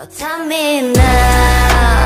So tell me now